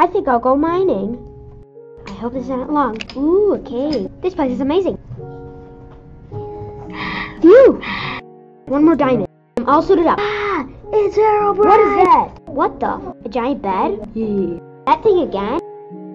I think I'll go mining. I hope this isn't long. Ooh, okay. This place is amazing. Phew! One more diamond. I'm all suited up. Ah, it's Herobrine. What is that? What the? A giant bed? Yeah. That thing again?